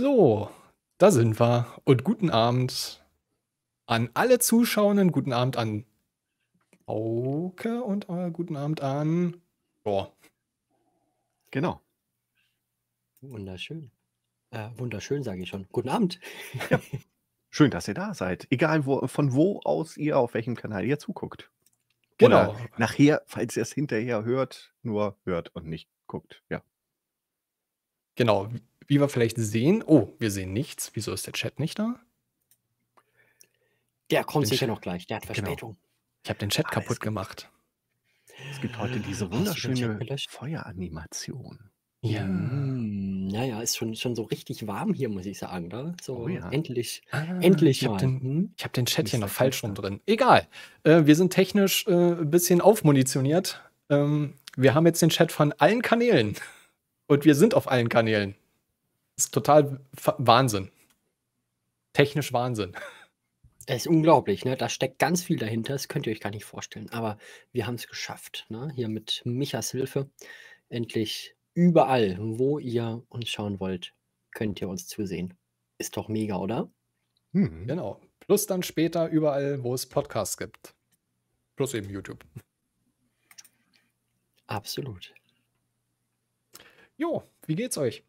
So, da sind wir. Und guten Abend an alle Zuschauenden. Guten Abend an Auke und äh, guten Abend an. Boah. Genau. Wunderschön. Äh, wunderschön, sage ich schon. Guten Abend. Ja. Schön, dass ihr da seid. Egal wo, von wo aus ihr auf welchem Kanal ihr zuguckt. Genau. Oder nachher, falls ihr es hinterher hört, nur hört und nicht guckt. Ja. Genau. Wie wir vielleicht sehen. Oh, wir sehen nichts. Wieso ist der Chat nicht da? Der kommt Den sicher Chat- noch gleich. Der hat Genau. Verspätung. Ich habe den Chat Ah, es kaputt gibt- gemacht. Es gibt heute diese den Chat wunderschöne? Feueranimation. Ja. Mm, naja, ist schon, schon so richtig warm hier, muss ich sagen. Ne? So Oh ja. endlich, Ah, endlich ich habe mal. den, Hm? ich hab den Chat hier noch falsch rum drin. Egal. Äh, wir sind technisch äh, ein bisschen aufmunitioniert. Ähm, wir haben jetzt den Chat von allen Kanälen. Und wir sind auf allen Kanälen. Das ist total Wahnsinn. Technisch Wahnsinn. Das ist unglaublich, ne? Da steckt ganz viel dahinter, das könnt ihr euch gar nicht vorstellen. Aber wir haben es geschafft, ne? Hier mit Michas Hilfe. Endlich überall, wo ihr uns schauen wollt, könnt ihr uns zusehen. Ist doch mega, oder? Hm. Genau. Plus dann später überall, wo es Podcasts gibt. Plus eben YouTube. Absolut. Jo, wie geht's euch?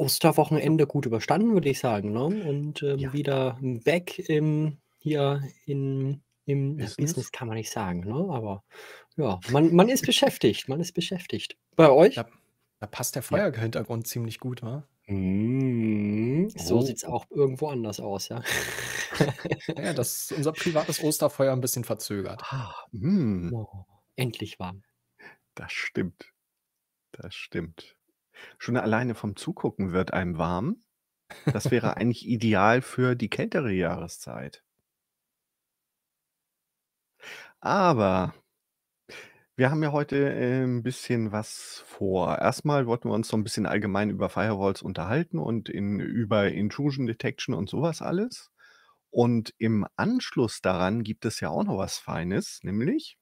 Osterwochenende gut überstanden, würde ich sagen, ne? Und ähm, Ja. wieder back im, hier in, im Business? Business. kann man nicht sagen, ne? Aber ja, man, man ist beschäftigt, man ist beschäftigt. Bei euch? Ja. Da passt der Feuerhintergrund ziemlich gut, wa? Mm, So Oh. sieht es auch irgendwo anders aus, ja. Ja, das ist unser privates Osterfeuer ein bisschen verzögert. Ah, hm. Oh, endlich warm. Das stimmt. Das stimmt. Schon alleine vom Zugucken wird einem warm. Das wäre eigentlich ideal für die kältere Jahreszeit. Aber wir haben ja heute äh, ein bisschen was vor. Erstmal wollten wir uns so ein bisschen allgemein über Firewalls unterhalten und in, über Intrusion Detection und sowas alles. Und im Anschluss daran gibt es ja auch noch was Feines, nämlich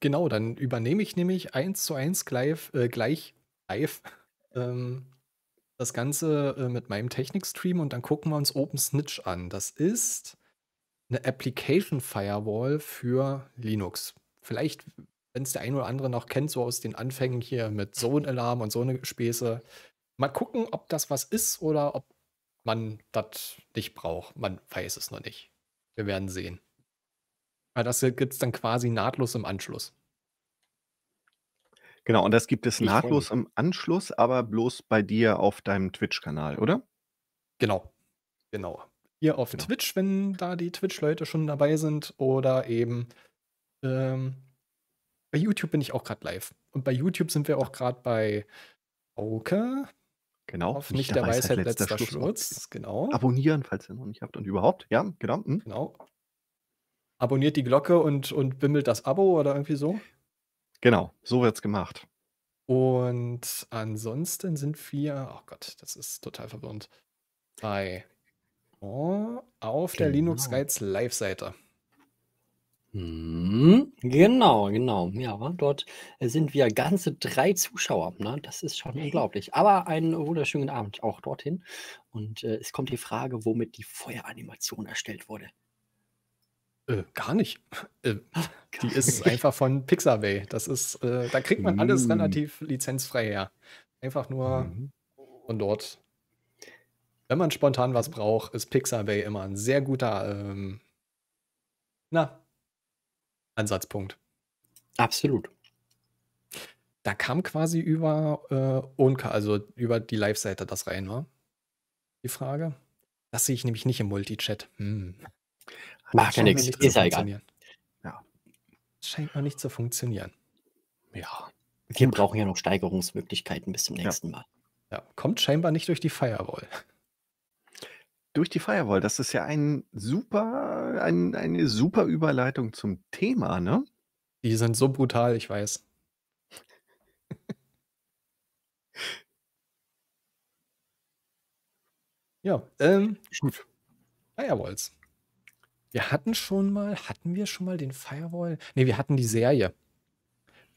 Genau, dann übernehme ich nämlich eins zu eins gleich, äh, gleich live ähm, das Ganze äh, mit meinem Technikstream und dann gucken wir uns OpenSnitch an. Das ist eine Application Firewall für Linux. Vielleicht, wenn es der ein oder andere noch kennt, so aus den Anfängen hier mit Zone Alarm und so eine Späße. Mal gucken, ob das was ist oder ob man das nicht braucht. Man weiß es noch nicht. Wir werden sehen. Aber das gibt es dann quasi nahtlos im Anschluss. Genau, und das gibt es Ich nahtlos im Anschluss, aber bloß bei dir auf deinem Twitch-Kanal, oder? Genau. Genau. Hier auf Genau. Twitch, wenn da die Twitch-Leute schon dabei sind, oder eben ähm, bei YouTube bin ich auch gerade live. Und bei YouTube sind wir auch gerade bei Auke. Genau. Auf nicht der Weisheit letzter, Schlusswort. Schluss. Genau. Abonnieren, falls ihr noch nicht habt und überhaupt. Ja, genau. hm. Genau. Abonniert die Glocke und, und bimmelt das Abo oder irgendwie so. Genau, so wird's gemacht. Und ansonsten sind wir, oh Gott, das ist total verwirrend, bei oh, auf der Genau. Linux Guides Live-Seite. Hm, Genau, genau. Ja, dort sind wir ganze drei Zuschauer. Ne? Das ist schon unglaublich. Aber einen wunderschönen Abend auch dorthin. Und äh, es kommt die Frage, womit die Feueranimation erstellt wurde. Äh, gar nicht. Äh, die ist einfach von Pixabay. Das ist, äh, da kriegt man alles Mm. relativ lizenzfrei her. Einfach nur Mhm. von dort. Wenn man spontan was braucht, ist Pixabay immer ein sehr guter ähm, na, Ansatzpunkt. Absolut. Da kam quasi über äh, Onka, also über die Live-Seite das rein, ne? Die Frage. Das sehe ich nämlich nicht im Multichat. Hm. Macht ja nichts. Ist ja egal. Ja. Scheint noch nicht zu funktionieren. Ja. Wir brauchen ja noch Steigerungsmöglichkeiten bis zum Ja. nächsten Mal. Ja, kommt scheinbar nicht durch die Firewall. Durch die Firewall, das ist ja ein super, ein, eine super Überleitung zum Thema, ne? Die sind so brutal, ich weiß. ja, ähm, Gut. Firewalls. Wir hatten schon mal, hatten wir schon mal den Firewall? Ne, wir hatten die Serie.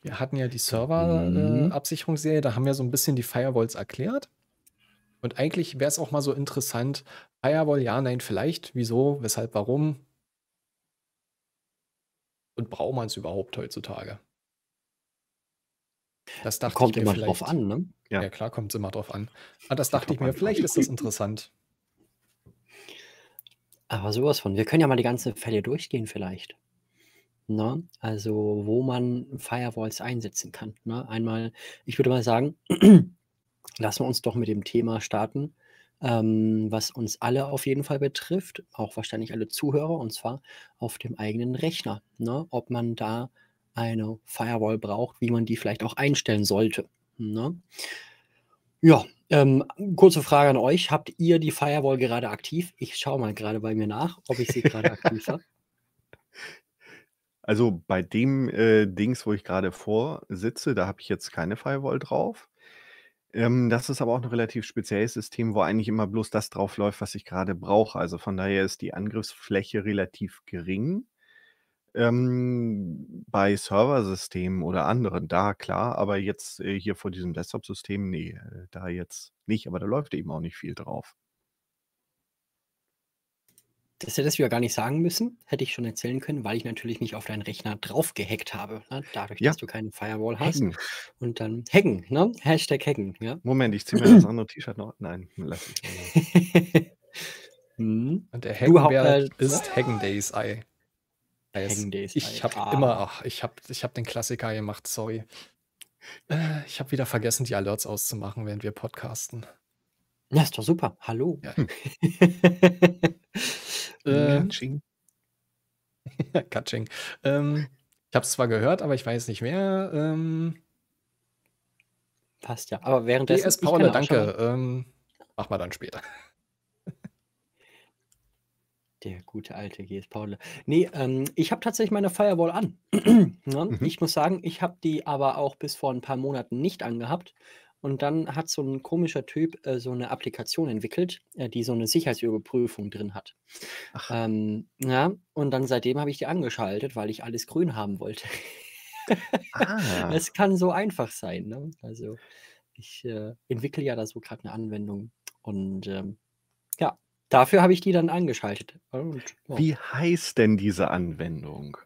Wir hatten ja die Server-Absicherungsserie, Mhm. da haben wir so ein bisschen die Firewalls erklärt. Und eigentlich wäre es auch mal so interessant, Firewall, ja, nein, vielleicht, wieso, weshalb, warum? Und braucht man es überhaupt heutzutage? Das dachte Kommt ich mir immer drauf vielleicht. an, ne? Ja, Ja. klar, kommt es immer drauf an. Aber das Kommt dachte ich drauf mir, vielleicht ist das interessant. Aber sowas von. Wir können ja mal die ganzen Fälle durchgehen vielleicht. Ne? Also, wo man Firewalls einsetzen kann. Ne? Einmal, ich würde mal sagen, lassen wir uns doch mit dem Thema starten, ähm, was uns alle auf jeden Fall betrifft, auch wahrscheinlich alle Zuhörer, und zwar auf dem eigenen Rechner. Ne? Ob man da eine Firewall braucht, wie man die vielleicht auch einstellen sollte. Ne? Ja, ähm, kurze Frage an euch. Habt ihr die Firewall gerade aktiv? Ich schaue mal gerade bei mir nach, ob ich sie gerade aktiv habe. Also bei dem äh, Dings, wo ich gerade vorsitze, da habe ich jetzt keine Firewall drauf. Ähm, das ist aber auch ein relativ spezielles System, wo eigentlich immer bloß das drauf läuft, was ich gerade brauche. Also von daher ist die Angriffsfläche relativ gering. Ähm, bei Serversystemen oder anderen, da klar, aber jetzt äh, hier vor diesem Desktop-System, nee, äh, da jetzt nicht, aber da läuft eben auch nicht viel drauf. Das hättest du ja gar nicht sagen müssen, hätte ich schon erzählen können, weil ich natürlich mich auf deinen Rechner drauf gehackt habe. Ne? Dadurch, Ja. dass du keine Firewall hast. Hacken. Und dann hacken, ne? Hashtag hacken, ja. Moment, ich ziehe mir das andere T-Shirt noch. Nein, lass ich. mal. Und der äh, ist Hacken Days Eye. Hacken Days Ich habe Ah. immer, ach, ich habe ich hab den Klassiker gemacht, sorry. Äh, ich habe wieder vergessen, die Alerts auszumachen, während wir podcasten. Ja, ist doch super. Hallo. Ja. Hm. Äh, Katsching. Katsching. Ähm, ich habe es zwar gehört, aber ich weiß nicht mehr. Ähm, Passt ja. Aber währenddessen. Auch schon danke. Ähm, mach mal dann später. Der gute alte GS Paul. Nee, ähm, ich habe tatsächlich meine Firewall an. ne? Mhm. Ich muss sagen, ich habe die aber auch bis vor ein paar Monaten nicht angehabt. Und dann hat so ein komischer Typ äh, so eine Applikation entwickelt, äh, die so eine Sicherheitsüberprüfung drin hat. Ach. Ähm, ja, und dann seitdem habe ich die angeschaltet, weil ich alles grün haben wollte. Ah, Es kann so einfach sein. Ne? Also ich äh, entwickle ja da so gerade eine Anwendung. Und ähm, ja, dafür habe ich die dann angeschaltet. Und, ja. wie heißt denn diese Anwendung?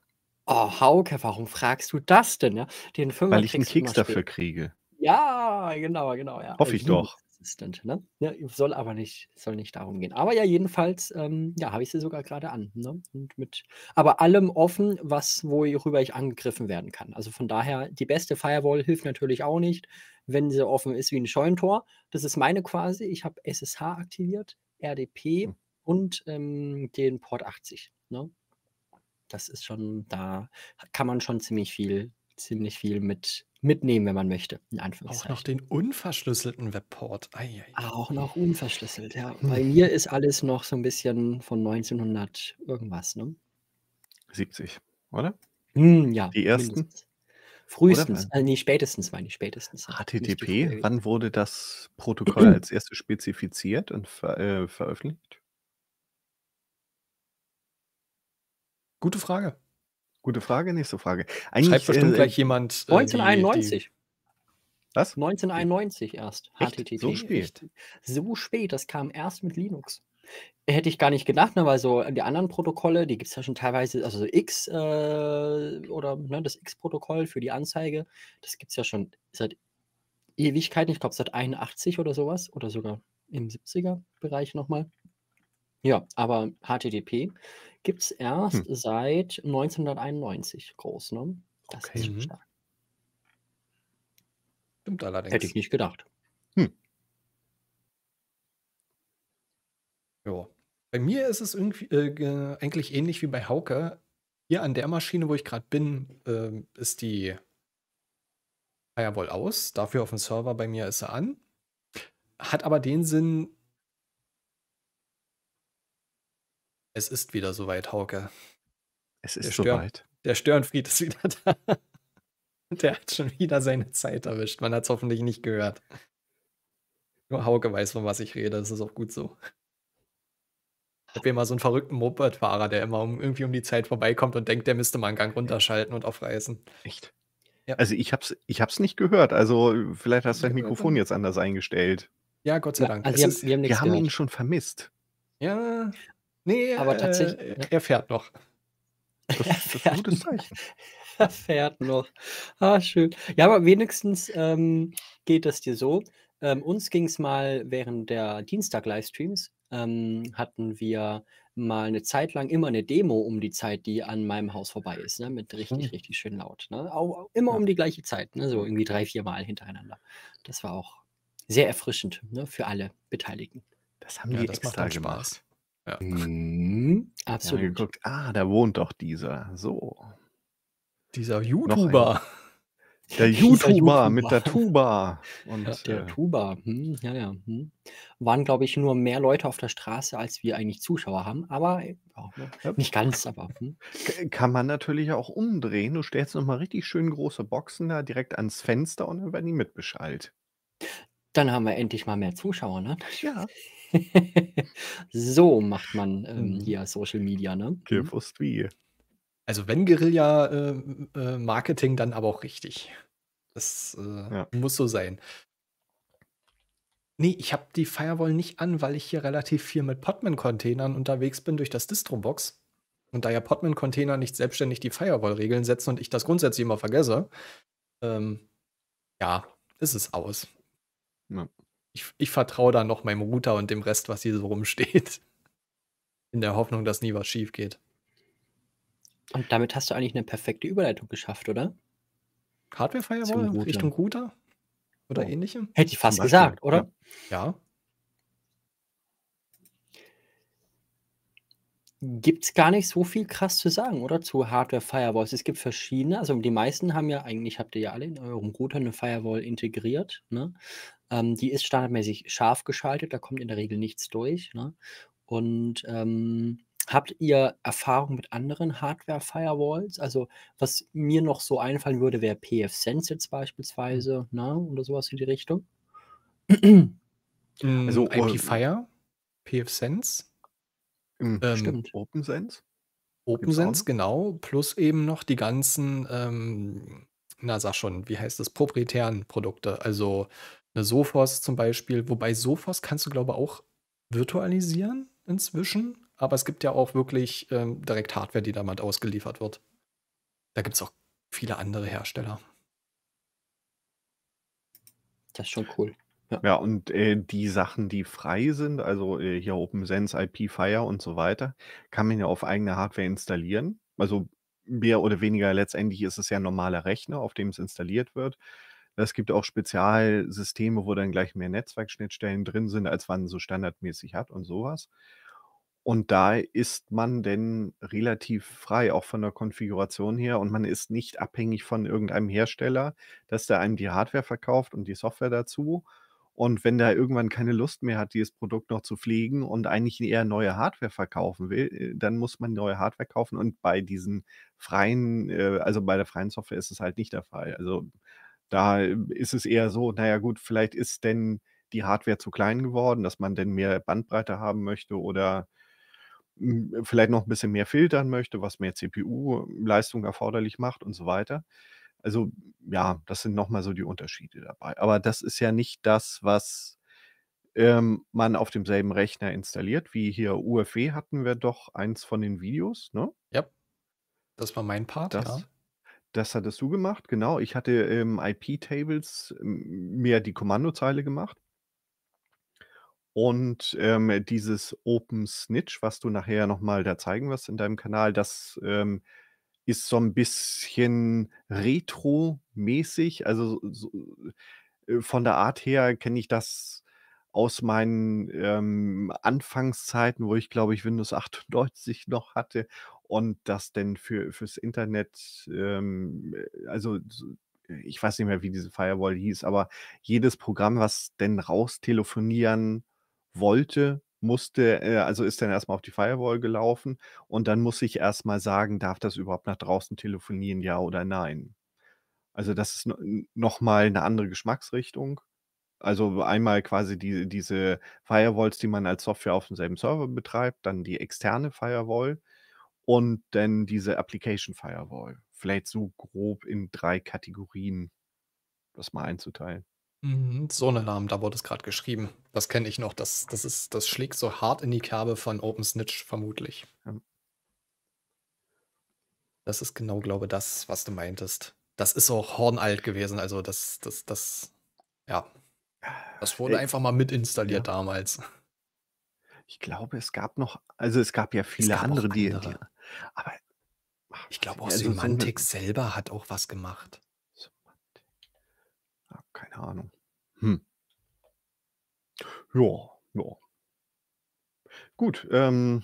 Oh, Hauke, warum fragst du das denn? Ja? Den Weil ich einen Keks dafür kriege. Ja, genau, genau. Ja. Hoffe ich Linux doch. Assistant, ne? Ja, soll aber nicht, soll nicht darum gehen. Aber ja, jedenfalls, ähm, ja, habe ich sie sogar gerade an. Ne? Und mit, aber allem offen, was, worüber ich angegriffen werden kann. Also von daher, die beste Firewall hilft natürlich auch nicht, wenn sie offen ist wie ein Scheunentor. Das ist meine quasi. Ich habe SSH aktiviert, RDP Hm. und ähm, den Port 80. Ne? Das ist schon, da kann man schon ziemlich viel, ziemlich viel mit mitnehmen, wenn man möchte. In Auch noch den unverschlüsselten Webport. Ei, ei, ei. Auch noch unverschlüsselt, ja. Hm. Bei mir ist alles noch so ein bisschen von 1900 irgendwas, ne? 70, oder? Hm, ja, Die ersten? mindestens. Frühestens, äh, nee, spätestens meine ich, spätestens. die HTTP, frühe- wann wurde das Protokoll als erstes spezifiziert und ver äh, veröffentlicht? Gute Frage. Gute Frage, nächste Frage. Schreibt Eigentlich, bestimmt äh, gleich jemand. äh, die- 1991. was? 1991 erst. Echt? HTTP. So spät? So spät, das kam erst mit Linux. Hätte ich gar nicht gedacht, ne, weil so die anderen Protokolle, die gibt es ja schon teilweise, also so X äh, oder ne, das X-Protokoll für die Anzeige, das gibt es ja schon seit Ewigkeiten, ich glaube seit 81 oder sowas oder sogar im 70er-Bereich nochmal. Ja, aber HTTP gibt es erst Hm. seit 1991 groß, ne? Das Okay. ist schon Mhm. stark. Stimmt allerdings. Hätte ich nicht gedacht. Ja. Bei mir ist es irgendwie äh, ge- eigentlich ähnlich wie bei Hauke. Hier an der Maschine, wo ich gerade bin, ähm, ist die Firewall aus. Dafür auf dem Server bei mir ist sie an. Hat aber den Sinn, es ist wieder soweit, Hauke. Es ist soweit. Der Störenfried ist wieder da. Der hat schon wieder seine Zeit erwischt. Man hat es hoffentlich nicht gehört. Nur Hauke weiß, von was ich rede. Das ist auch gut so. Ich habe hier mal so einen verrückten Moped-Fahrer, der immer um, irgendwie um die Zeit vorbeikommt und denkt, der müsste mal einen Gang runterschalten und aufreißen. Echt? Ja. Also, ich habe es ich habe es nicht gehört. Also, vielleicht hast du dein Mikrofon jetzt anders eingestellt. Ja, Gott sei Ja, Dank. also Es wir haben ist wir haben Wir haben ihn schon vermisst. Ja, ne, Aber tatsäch äh, ja. er fährt noch. Das Er das ist 'n fährt gutes noch. Zeichen. Er fährt noch. Ah, schön. Ja, aber wenigstens, ähm, geht es dir so. Ähm, uns ging's mal während der Dienstag-Livestreams ähm, hatten wir mal 'ne Zeit lang immer 'ne Demo um die Zeit, die an meinem Haus vorbei ist, ne, mit richtig, Mhm. richtig schön laut, ne? Au immer Ja. um die gleiche Zeit, ne, so irgendwie 3, 4 Mal hintereinander. Das war auch sehr erfrischend, ne, für alle Beteiligten. Das haben Ja, die das macht extra dann gemacht. Spaß. Ja. Mhm, absolut. geguckt: „Ah, da wohnt doch dieser.“ So. Dieser Noch ein YouTuber. Der YouTuber mit der. Tuba Ja, und, der äh Tuba. Mhm, ja, ja, mhm. Waren, glaube ich, nur mehr Leute auf der Straße, als wir eigentlich Zuschauer haben, aber, äh, ja, ne, Ja. nicht ganz, aber, hm. Kann man natürlich auch umdrehen. Du stellst noch mal richtig schön große Boxen da direkt ans Fenster und dann werden die mitbeschallt. Dann haben wir endlich mal mehr Zuschauer, ne? Ja. So macht man, ähm, Mhm. hier Social Media, ne? Mhm. Gewusst wie. Also, wenn Guerilla, äh, äh, Marketing, dann aber auch richtig. Das, äh, Ja. muss so sein. Ne, ich habe die Firewall nicht an, weil ich hier relativ viel mit Podman-Containern unterwegs bin durch das Distrobox. Und da ja Podman-Container nicht selbstständig die Firewall-Regeln setzen und ich das grundsätzlich immer vergesse, ähm, ja, ist es aus. Ja. Ich ich vertraue da noch meinem Router und dem Rest, was hier so rumsteht. In der Hoffnung, dass nie was schief geht. Und damit hast du eigentlich 'ne perfekte Überleitung geschafft, oder? Hardware-Firewall Router. Richtung Router oder Oh. Ähnlichem? Hätte ich fast gesagt, ja. oder? Ja. Gibt's gar nicht so viel krass zu sagen, oder, zu Hardware-Firewalls? Es gibt verschiedene, also die meisten haben ja eigentlich habt ihr ja alle in eurem Router 'ne Firewall integriert, ne? Ähm, die ist standardmäßig scharf geschaltet, da kommt in der Regel nichts durch, ne? Und, ähm, habt ihr Erfahrung mit anderen Hardware-Firewalls? Also, was mir noch so einfallen würde, wäre pfSense jetzt beispielsweise, ne, oder so was in die Richtung. Hm, Also, IP-Fire, pfSense, Hm, ähm, Stimmt. OpenSense? OpenSense, genau, plus eben noch die ganzen, ähm, na, sag schon, wie heißt das, proprietären Produkte. Also, 'ne Sophos zum Beispiel, wobei Sophos kannst du, glaube auch virtualisieren inzwischen, aber es gibt ja auch wirklich, ähm, direkt Hardware, die damit ausgeliefert wird. Da gibt's auch viele andere Hersteller. Das ist schon cool. Ja. Ja, und, äh, die Sachen, die frei sind, also, äh, hier OpenSense, IP-Fire und so weiter, kann man ja auf eigener Hardware installieren. Also, mehr oder weniger letztendlich ist es ja 'n normaler Rechner, auf dem es installiert wird. Es gibt auch Spezialsysteme, wo dann gleich mehr Netzwerkschnittstellen drin sind, als man so standardmäßig hat und so was. Und da ist man denn relativ frei, auch von der Konfiguration her und man ist nicht abhängig von irgendeinem Hersteller, dass der einem die Hardware verkauft und die Software dazu. Und wenn der irgendwann keine Lust mehr hat, dieses Produkt noch zu pflegen und eigentlich eher neue Hardware verkaufen will, äh, dann muss man neue Hardware kaufen und bei diesen freien äh, also, bei der freien Software ist es halt nicht der Fall. Also, da ist es eher so, na ja gut, vielleicht ist denn die Hardware zu klein geworden, dass man denn mehr Bandbreite haben möchte oder, vielleicht noch 'n bisschen mehr filtern möchte, was mehr CPU-Leistung erforderlich macht und so weiter. Also, ja, das sind noch mal so die Unterschiede dabei. Aber das ist ja nicht das, was, ähm, man auf demselben Rechner installiert, wie hier UFW hatten wir doch eins von den Videos, ne? Ja. Das war mein Part, ja. Das das hattest du gemacht, genau. Ich hatte, ähm, IP-Tables, m mehr die Kommandozeile gemacht. Und, ähm, dieses OpenSnitch, was du nachher noch mal da zeigen wirst in deinem Kanal, das, ähm, ist so 'n bisschen retromäßig. Also, so äh, von der Art her kenne ich das aus meinen, ähm, Anfangszeiten, wo ich, glaube ich, Windows 98 noch hatte und das denn für fürs Internet, ähm, also, so ich weiß nicht mehr, wie diese Firewall hieß, aber jedes Programm, was denn raustelefonieren wollte, musste äh, also, ist dann erst mal auf die Firewall gelaufen und dann muss ich erst mal sagen: „Darf das überhaupt nach draußen telefonieren, ja oder nein?“ Also, das ist no noch mal 'ne andere Geschmacksrichtung. Also, einmal quasi die diese Firewalls, die man als Software auf demselben Server betreibt, dann die externe Firewall und dann diese Application Firewall. Vielleicht so grob in drei Kategorien das mal einzuteilen. Mhm, Sonnenalarm, da wurde es gerade geschrieben. Das kenne ich noch. Das, das, ist, das schlägt so hart in die Kerbe von OpenSnitch vermutlich. Ja. Das ist genau, glaube ich, das, was du meintest. Das ist auch hornalt gewesen. Also das, das, das, ja. Das wurde Äh, einfach mal mit installiert ja. damals. Ich glaube, es gab noch, also es gab ja viele gab auch andere, die, die andere. aber ach, Ich glaube auch also so eine- Semantic selber hat auch was gemacht. Keine Ahnung. Hm. Ja, ja. Gut, ähm.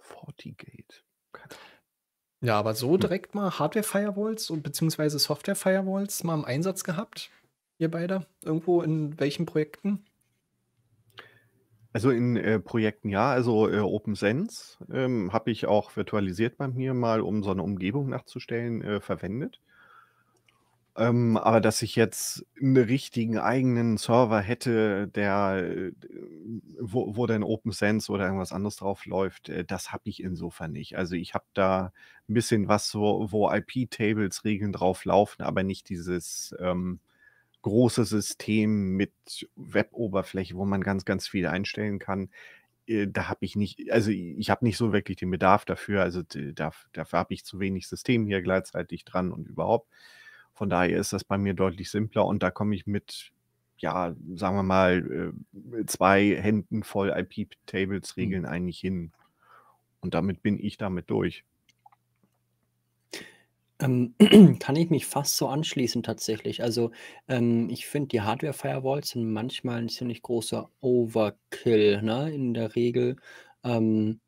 FortiGate. Ja, aber Hm. so direkt mal Hardware-Firewalls und beziehungsweise Software-Firewalls mal im Einsatz gehabt? Ihr beide? Irgendwo in welchen Projekten? Also in äh, Projekten ja, also äh, OpenSense ähm, habe ich auch virtualisiert bei mir mal, um so eine Umgebung nachzustellen, äh, verwendet. Ähm, aber dass ich jetzt einen richtigen eigenen Server hätte, der, äh, wo, wo dann OpenSense oder irgendwas anderes drauf läuft, äh, das habe ich insofern nicht. Also ich habe da ein bisschen was, wo, wo IP-Tables-Regeln drauf laufen, aber nicht dieses ähm, große System mit Web-Oberfläche, wo man ganz, ganz viel einstellen kann. Äh, Da habe ich nicht, also ich habe nicht so wirklich den Bedarf dafür. Also dafür habe ich zu wenig System hier gleichzeitig dran und überhaupt. Von daher ist das bei mir deutlich simpler und da komme ich mit, ja, sagen wir mal, äh, zwei Händen voll IP-Tables-Regeln eigentlich hin. Und damit bin ich damit durch. Ähm, kann ich mich fast so anschließen tatsächlich. Also, ähm, ich finde, die Hardware-Firewalls sind manchmal ein ziemlich großer Overkill, ne? In der Regel, ähm,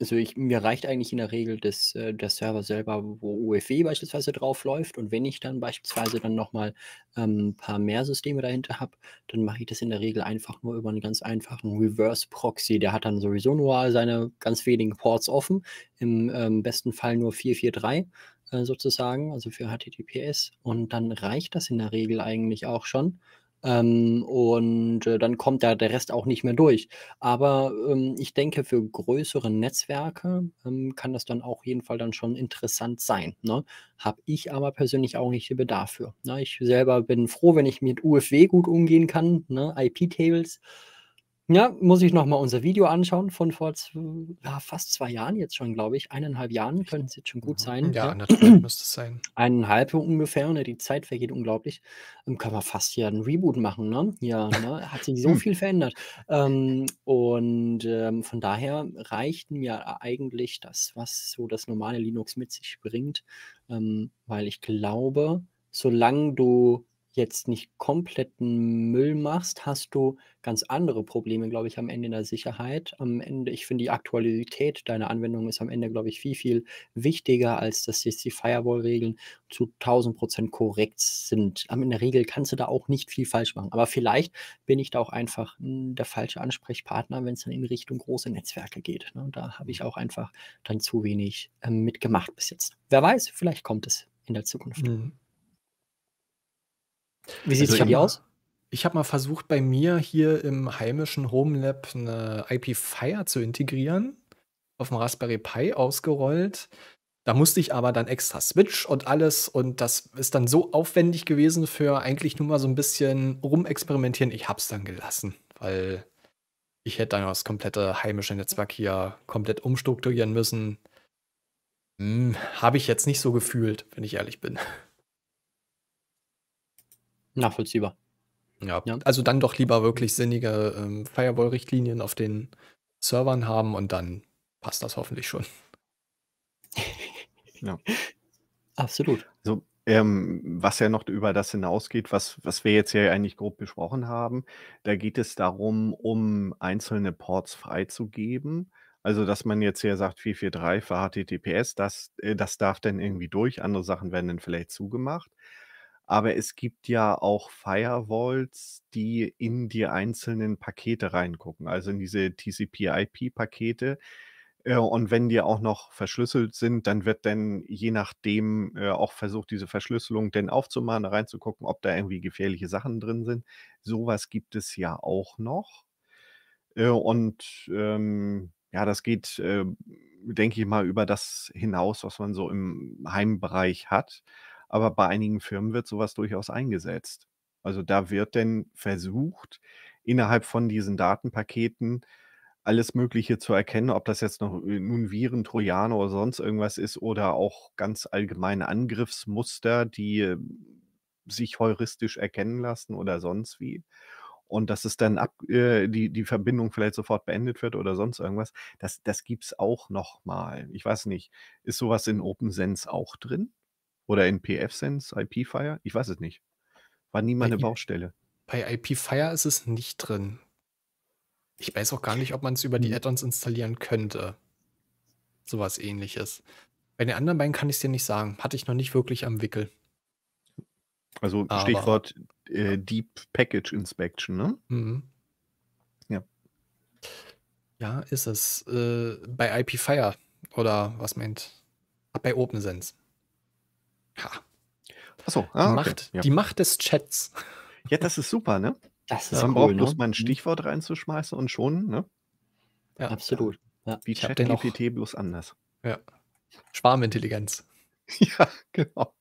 also ich mir reicht eigentlich in der Regel das, äh, der Server selber, wo UEFI beispielsweise drauf läuft und wenn ich dann beispielsweise dann noch mal, ähm, 'n paar mehr Systeme dahinter habe, dann mache ich das in der Regel einfach nur über einen ganz einfachen Reverse Proxy. Der hat dann sowieso nur seine ganz wenigen Ports offen, im, ähm, besten Fall nur 443 äh, sozusagen, also für HTTPS. Und dann reicht das in der Regel eigentlich auch schon. Ähm, und äh, dann kommt da der Rest auch nicht mehr durch. Aber ähm, ich denke, für größere Netzwerke ähm, kann das dann auch jeden Fall dann schon interessant sein. Ne? Habe ich aber persönlich auch nicht den Bedarf für. Ne? Ich selber bin froh, wenn ich mit UFW gut umgehen kann, ne? IP-Tables. Ja, muss ich noch mal unser Video anschauen von vor ja, fast 2 Jahren jetzt schon, glaube ich. 1,5 Jahren könnten es jetzt schon gut sein, Ja, ja. anderthalb müsste es sein. 1,5 ungefähr, ne? Die Zeit vergeht unglaublich. Ähm, kann man fast hier 'n Reboot machen, ne? Ja, ne? Hat sich so Hm. viel verändert. Ähm, und, ähm, von daher reicht mir eigentlich das, was so das normale Linux mit sich bringt, ähm, weil ich glaube, solange du jetzt nicht kompletten Müll machst, hast du ganz andere Probleme, glaube ich, am Ende in der Sicherheit. Am Ende ich finde, die Aktualität deiner Anwendung ist am Ende, glaube ich, viel, viel wichtiger, als dass jetzt die Firewall-Regeln zu 1000% korrekt sind. In der Regel kannst du da auch nicht viel falsch machen. Aber vielleicht bin ich da auch einfach, hm, der falsche Ansprechpartner, wenn's dann in Richtung große Netzwerke geht, ne? Da habe ich auch einfach dann zu wenig, ähm, mitgemacht bis jetzt. Wer weiß, vielleicht kommt es in der Zukunft. Mhm. Wie Also bei ich dir habe aus? ich habe mal versucht, bei mir hier im heimischen Homelab 'ne IP-Fire zu integrieren, auf'm Raspberry Pi ausgerollt. Da musste ich aber dann extra Switch und alles und das ist dann so aufwendig gewesen für eigentlich nur mal so 'n bisschen rumexperimentieren. Ich habe es dann gelassen, weil ich hätte dann das komplette heimische Netzwerk hier komplett umstrukturieren müssen. Hm, habe ich jetzt nicht so gefühlt, wenn ich ehrlich bin. Nachvollziehbar. Ja, Ja. also dann doch lieber wirklich sinnige, ähm, Firewall-Richtlinien auf den Servern haben und dann passt das hoffentlich schon. Ja. Absolut. So, ähm, was ja noch über das hinausgeht, was was wir jetzt hier eigentlich grob besprochen haben, da geht es darum, um einzelne Ports freizugeben. Also, dass man jetzt hier sagt 443 für HTTPS, das äh, das darf dann irgendwie durch, andere Sachen werden dann vielleicht zugemacht. Aber es gibt ja auch Firewalls, die in die einzelnen Pakete reingucken, also in diese TCP/IP-Pakete. Äh, und wenn die auch noch verschlüsselt sind, dann wird dann je nachdem, äh, auch versucht, diese Verschlüsselung dann aufzumachen, reinzugucken, ob da irgendwie gefährliche Sachen drin sind. So was gibt es ja auch noch. Äh, und, ähm, ja, das geht, äh, denke ich mal, über das hinaus, was man so im Heimbereich hat. Aber bei einigen Firmen wird sowas durchaus eingesetzt. Also, da wird denn versucht, innerhalb von diesen Datenpaketen alles Mögliche zu erkennen, ob das jetzt noch äh, nun Viren, Trojaner oder sonst irgendwas ist oder auch ganz allgemeine Angriffsmuster, die äh, sich heuristisch erkennen lassen oder sonst wie. Und dass es dann ab, äh, die, die Verbindung vielleicht sofort beendet wird oder sonst irgendwas. Das, das gibt es auch nochmal. Ich weiß nicht, ist sowas in OpenSense auch drin? Oder in PFSense, IPFire? Ich weiß es nicht. War nie Bei, meine I- Baustelle. bei IPFire ist es nicht drin. Ich weiß auch gar nicht, ob man es über die Hm. Add-ons installieren könnte. Sowas ähnliches. Bei den anderen beiden kann ich es dir nicht sagen. Hatte ich noch nicht wirklich am Wickel. Also Aber, Stichwort äh, Deep Package Inspection, ne? mhm. Ja. ja, ist es. Äh, bei IPFire oder was meint? Ach, bei OpenSense. Ha, Achso, die ah, okay. Macht, Ja. die Macht des Chats. ja, das ist super, ne? Das ist Man cool, braucht bloß ne? mal ein Mhm. Stichwort reinzuschmeißen und schon, ne? Ja, Absolut. Ja. Wie. ChatGPT bloß anders. Ja. Schwarmintelligenz. Ja, genau.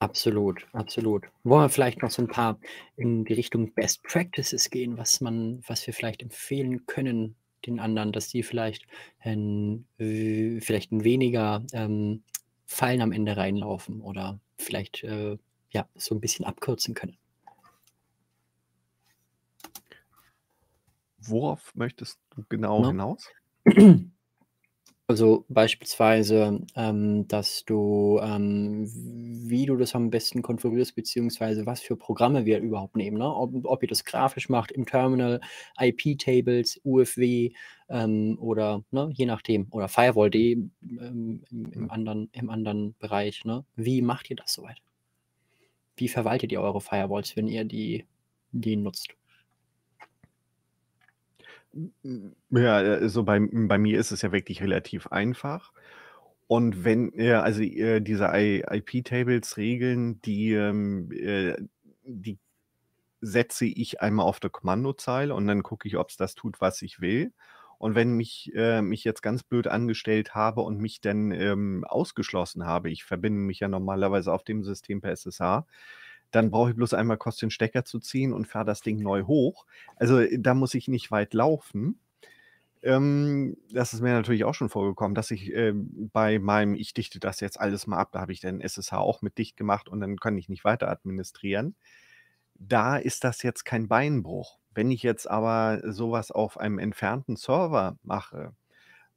Absolut, absolut. Wollen wir vielleicht noch so ein paar in die Richtung Best Practices gehen, was man, was wir vielleicht empfehlen können den anderen, dass die vielleicht ein, äh, vielleicht ein weniger ähm, Fallen am Ende reinlaufen oder vielleicht äh, ja so ein bisschen abkürzen können. Worauf möchtest du genau Ne? hinaus? Also beispielsweise, ähm, dass du, ähm, wie du das am besten konfigurierst, beziehungsweise was für Programme wir überhaupt nehmen. Ne? Ob, ob ihr das grafisch macht im Terminal, IP-Tables, UFW ähm, oder ne, je nachdem. Oder Firewall.de ähm, im, im, anderen, im anderen Bereich. Ne? Wie macht ihr das soweit? Wie verwaltet ihr eure Firewalls, wenn ihr die, die nutzt? Ja, also bei, bei mir ist es ja wirklich relativ einfach. Und wenn, äh, also äh, diese IP-Tables-Regeln, die, ähm, äh, die setze ich einmal auf der Kommandozeile und dann gucke ich, ob es das tut, was ich will. Und wenn mich, äh, mich jetzt ganz blöd angestellt habe und mich dann ähm, ausgeschlossen habe, ich verbinde mich ja normalerweise auf dem System per SSH, dann brauche ich bloß einmal kurz den Stecker zu ziehen und fahre das Ding neu hoch. Also äh, da muss ich nicht weit laufen. Ähm, das ist mir natürlich auch schon vorgekommen, dass ich äh, bei meinem, ich dichte das jetzt alles mal ab, da habe ich den SSH auch mit dicht gemacht und dann kann ich nicht weiter administrieren. Da ist das jetzt kein Beinbruch. Wenn ich jetzt aber sowas auf einem entfernten Server mache,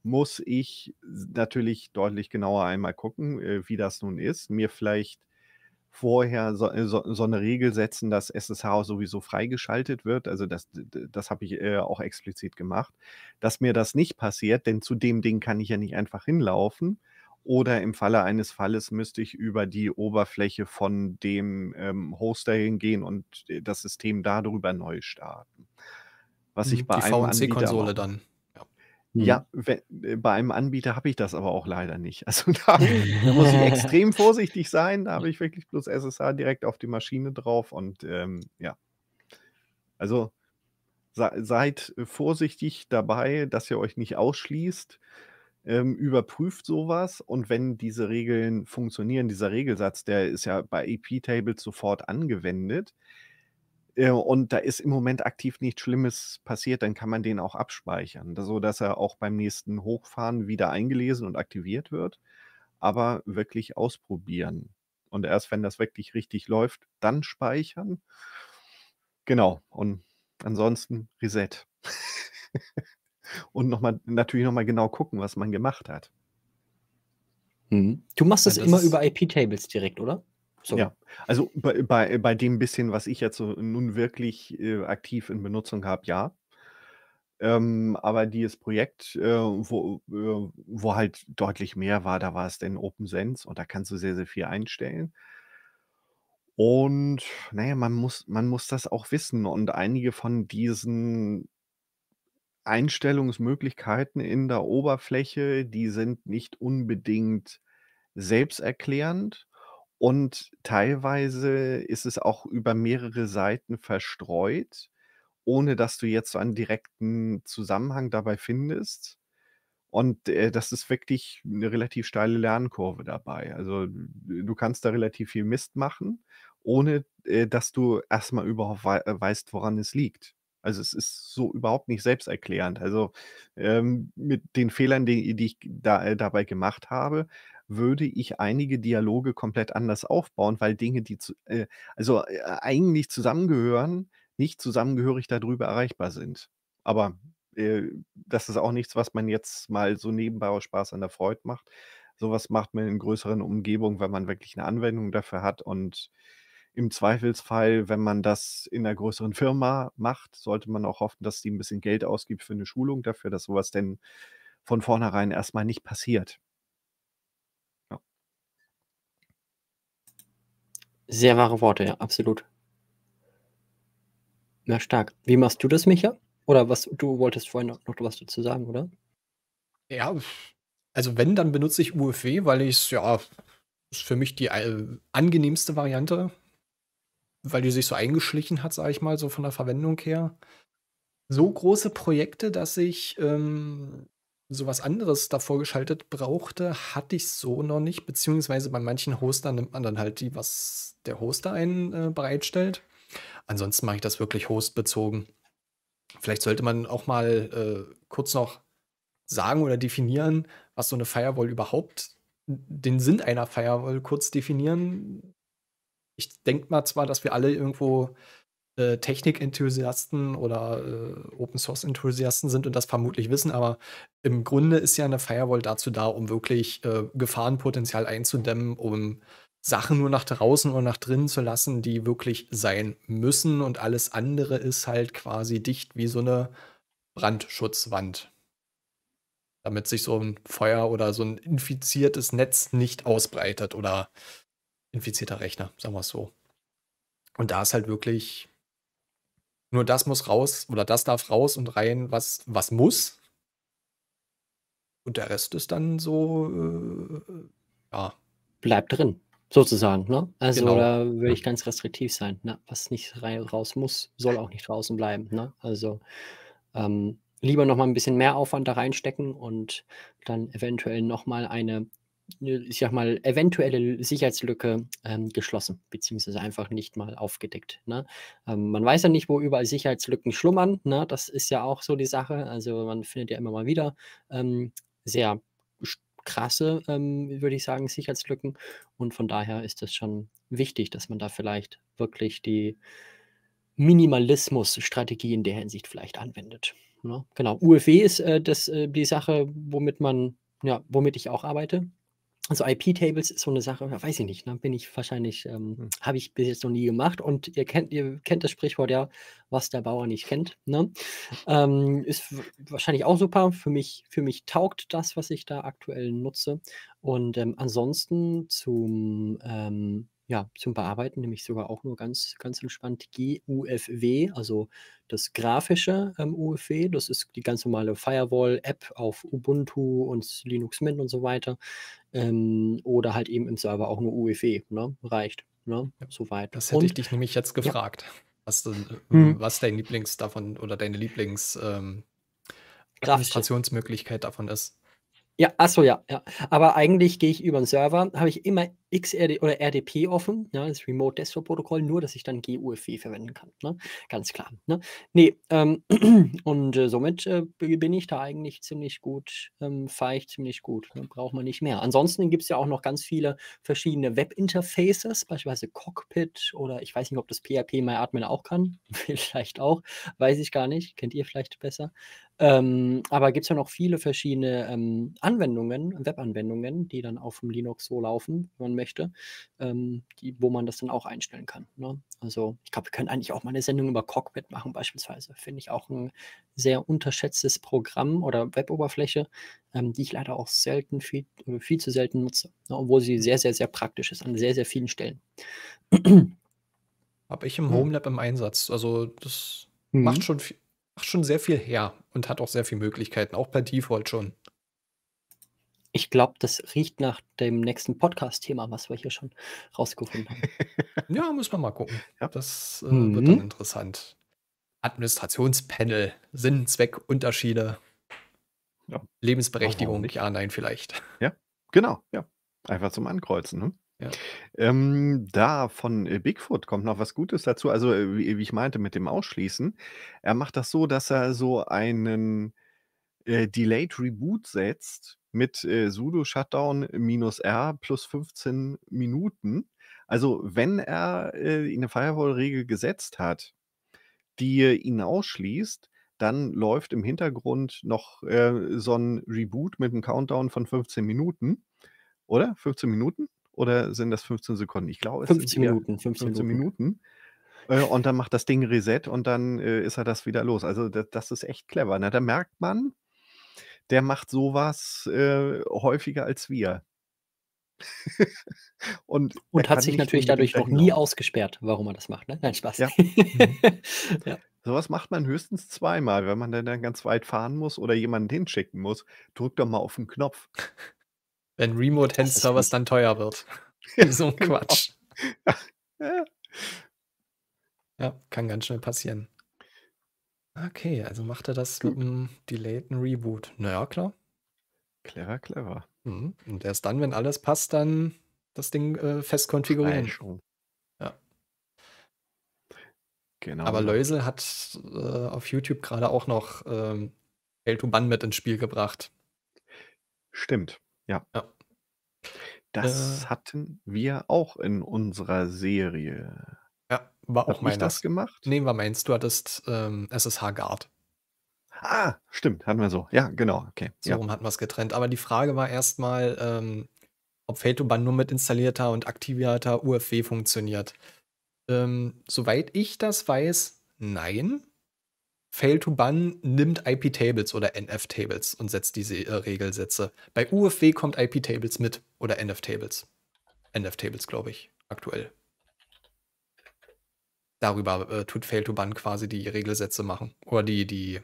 muss ich natürlich deutlich genauer einmal gucken, äh, wie das nun ist. Mir vielleicht vorher so, äh, so, so eine Regel setzen, dass SSH sowieso freigeschaltet wird. Also das, das habe ich äh, auch explizit gemacht, dass mir das nicht passiert, denn zu dem Ding kann ich ja nicht einfach hinlaufen. Oder im Falle eines Falles müsste ich über die Oberfläche von dem ähm, Hoster hingehen und äh, das System darüber neu starten. Was ich Mhm, bei Die VNC-Konsole dann. Ja. Mhm. ja, we- äh, bei einem Anbieter habe ich das aber auch leider nicht. Also da, da muss ich extrem vorsichtig sein. Da habe ich wirklich bloß SSH direkt auf die Maschine drauf und ähm, ja. Also se seid vorsichtig dabei, dass ihr euch nicht ausschließt. Ähm, überprüft sowas und wenn diese Regeln funktionieren, dieser Regelsatz, der ist ja bei AP-Tables sofort angewendet und da ist im Moment aktiv nichts Schlimmes passiert, dann kann man den auch abspeichern, so dass er auch beim nächsten Hochfahren wieder eingelesen und aktiviert wird. Aber wirklich ausprobieren. Und erst wenn das wirklich richtig läuft, dann speichern. Genau. Und ansonsten Reset. und noch mal, natürlich nochmal genau gucken, was man gemacht hat. Mhm. Du machst Ja, das das immer über IP-Tables direkt, oder? So. Ja, also bei, bei, bei dem bisschen, was ich jetzt so nun wirklich äh, aktiv in Benutzung habe, ja. Ähm, aber dieses Projekt, äh, wo, äh, wo halt deutlich mehr war, da war es denn OpenSense und da kannst du sehr, sehr viel einstellen. Und naja, man muss, man muss das auch wissen. Und einige von diesen Einstellungsmöglichkeiten in der Oberfläche, die sind nicht unbedingt selbsterklärend. Und teilweise ist es auch über mehrere Seiten verstreut. ohne dass du jetzt so einen direkten Zusammenhang dabei findest. Und, äh, das ist wirklich eine relativ steile Lernkurve dabei. Also, du kannst da relativ viel Mist machen, ohne, äh, dass du erstmal überhaupt wei äh, weißt, woran es liegt. Also, es ist so überhaupt nicht selbsterklärend. Also, ähm, mit den Fehlern, die die ich da äh, dabei gemacht habe, würde ich einige Dialoge komplett anders aufbauen, weil Dinge, die zu äh, also, äh, eigentlich zusammengehören, nicht zusammengehörig darüber erreichbar sind. Aber, äh, das ist auch nichts, was man jetzt mal so nebenbei aus Spaß an der Freude macht. Sowas macht man in größeren Umgebungen, wenn man wirklich eine Anwendung dafür hat und im Zweifelsfall, wenn man das in einer größeren Firma macht, sollte man auch hoffen, dass die ein bisschen Geld ausgibt für eine Schulung dafür, dass sowas denn von vornherein erstmal nicht passiert. Sehr wahre Worte, ja, absolut. Ja, stark. Wie machst du das, Micha? Oder was du wolltest vorhin noch noch was dazu sagen, oder? Ja, also wenn, dann benutze ich UFW, weil ich es ja ist für mich die, äh, angenehmste Variante, weil die sich so eingeschlichen hat, sage ich mal, so von der Verwendung her. So große Projekte, dass ich, ähm, so was anderes davor geschaltet brauchte, hatte ich so noch nicht, beziehungsweise bei manchen Hostern nimmt man dann halt die, was der Hoster einen, äh, bereitstellt. Ansonsten mache ich das wirklich hostbezogen. Vielleicht sollte man auch mal, äh, kurz noch sagen oder definieren, was so eine Firewall überhaupt den Sinn einer Firewall kurz definieren. Ich denke mal zwar, dass wir alle irgendwo äh, Technik-Enthusiasten oder äh, Open-Source-Enthusiasten sind und das vermutlich wissen, aber im Grunde ist ja eine Firewall dazu da, um wirklich äh, Gefahrenpotenzial einzudämmen, um Sachen nur nach draußen oder nach drinnen zu lassen, die wirklich sein müssen und alles andere ist halt quasi dicht wie so eine Brandschutzwand. Damit sich so ein Feuer oder so ein infiziertes Netz nicht ausbreitet oder infizierter Rechner, sagen wir es so. Und da ist halt wirklich nur das muss raus oder das darf raus und rein, was, was muss. Und der Rest ist dann so, äh, ja. Bleibt drin, sozusagen, ne? Also Genau. da würde ich ganz restriktiv sein, ne? Was nicht rein raus muss, soll auch nicht draußen bleiben, ne? Also, ähm, lieber noch mal 'n bisschen mehr Aufwand da reinstecken und dann eventuell noch mal eine, ich sage mal, eventuelle Sicherheitslücke, ähm, geschlossen, beziehungsweise einfach nicht mal aufgedeckt, ne? Ähm, man weiß ja nicht, wo überall Sicherheitslücken schlummern, ne? Das ist ja auch so die Sache. Also, man findet ja immer mal wieder, ähm, sehr krasse, ähm, würde ich sagen, Sicherheitslücken und von daher ist es schon wichtig, dass man da vielleicht wirklich die Minimalismus-Strategie in der Hinsicht vielleicht anwendet, ne? Genau. UFW ist, äh, das äh, die Sache, womit man ja, womit ich auch arbeite. Also, IP-Tables ist so 'ne Sache, weiß ich nicht, ne? Bin ich wahrscheinlich, ähm Hm. habe ich bis jetzt noch nie gemacht und ihr kennt ihr kennt das Sprichwort ja: „Was der Bauer nicht kennt“, ne? Ähm, ist wahrscheinlich auch super. Für mich für mich taugt das, was ich da aktuell nutze und, ähm, ansonsten zum, ähm ja, zum Bearbeiten nehme ich sogar auch nur ganz ganz entspannt GUFW, also das grafische, ähm, UFW. Das ist die ganz normale Firewall-App auf Ubuntu und Linux Mint und so weiter. Ähm, oder halt eben im Server auch nur UEFW, ne? Reicht, ne? Ja, So weit. das hätte ich Und dich nämlich jetzt ja. gefragt, was denn, äh, Mhm. was dein Lieblings davon oder deine Lieblings, ähm. Administrationsmöglichkeit davon ist. Ja, ach so, ja, ja. Aber eigentlich gehe ich über 'n Server habe ich immer XRD oder RDP offen, ja, das Remote Desktop Protokoll, nur dass ich dann GUFW verwenden kann, ne? Ganz klar, ne? Ne, ähm, und, äh, somit, äh, bin ich da eigentlich ziemlich gut ähm, fahre ich ziemlich gut, ne? Braucht man nicht mehr. Ansonsten gibt's ja auch noch ganz viele verschiedene Web-Interfaces, beispielsweise Cockpit oder ich weiß nicht, ob das PHP-MyAdmin auch kann. Vielleicht auch, weiß ich gar nicht, kennt ihr vielleicht besser. Ähm, aber gibt's ja noch viele verschiedene, ähm, Anwendungen, Webanwendungen, die dann aufm Linux so laufen, wenn man möchte, ähm, die wo man das dann auch einstellen kann, ne? Also, ich glaube, wir können eigentlich auch mal 'ne Sendung über Cockpit machen beispielsweise. Finde ich auch 'n sehr unterschätztes Programm oder Weboberfläche, ähm, die ich leider auch selten viel äh, viel zu selten nutze, ne, obwohl sie sehr, sehr, sehr praktisch ist an sehr, sehr vielen Stellen. Habe ich im Mhm. Homelab im Einsatz. Also, das macht Mhm. schon vie macht schon sehr viel her und hat auch sehr viel Möglichkeiten, auch per Default schon. Ich glaube, das riecht nach dem nächsten Podcast-Thema, was wir hier schon rausgefunden haben. Ja, müssen wir mal gucken. Ja. Das, äh, wird dann Mhm. interessant. Administrationspanel, Sinn, Zweck, Unterschiede, Ja. Lebensberechtigung, nicht? ja, nein, vielleicht. Genau, ja. Einfach zum Ankreuzen, ne? Ja. Ähm, da von äh, Bigfoot kommt noch was Gutes dazu. Also, äh, wie, wie ich meinte, mit dem Ausschließen. Er macht das so, dass er so einen äh, Delayed Reboot setzt mit äh, sudo shutdown minus R plus 15 Minuten. Also, wenn er äh, eine Firewall-Regel gesetzt hat, die äh, ihn ausschließt, dann läuft im Hintergrund noch äh, so ein Reboot mit einem Countdown von 15 Minuten. Oder? 15 Minuten? Oder sind das 15 Sekunden? Ich glaube, es sind 15 eher Minuten, 15 15 Minuten. Minuten. Äh, und dann macht das Ding Reset und dann äh, ist er das wieder los. Also das, das ist echt clever. Ne? Da merkt man, der macht sowas äh, häufiger als wir. und Und hat sich natürlich dadurch noch nie ausgesperrt, warum er das macht. Ne? Nein, Spaß. Ja. ja. Sowas macht man höchstens zweimal, wenn man dann, ganz weit fahren muss oder jemanden hinschicken muss. Drück doch mal auf den Knopf. Wenn Remote Hand gut. dann teuer wird. so ein genau. Quatsch. Ja. Ja, kann ganz schnell passieren. Okay, also macht er das mit einem delayeden Reboot. Naja, klar. Clever, clever. Mhm. Und erst dann, wenn alles passt, dann das Ding äh, fest konfigurieren. Freischaltung. Ja. Genau. Aber. Läusel hat äh, auf YouTube gerade auch noch ähm, Fail to Ban mit ins Spiel gebracht. Stimmt. Ja. Ja. Das Äh. hatten wir auch in unserer Serie. Ja, war auch Hab ich das meines. gemacht? Nee, war meins. Du hattest ähm, SSH Guard. Ah, stimmt, hatten wir so. Ja, genau. Okay. So Ja. rum hatten wir es getrennt. Aber die Frage war erstmal, ähm, ob Fail to Ban nur mit installierter und aktivierter UFW funktioniert. Ähm, soweit ich das weiß, nein. Fail to Ban nimmt IP-Tables oder NF-Tables und setzt diese äh, Regelsätze. Bei UFW kommt IP-Tables mit oder NF-Tables. NF-Tables, glaube ich, aktuell. Darüber äh, tut Fail to Ban quasi die Regelsätze machen. Oder die, die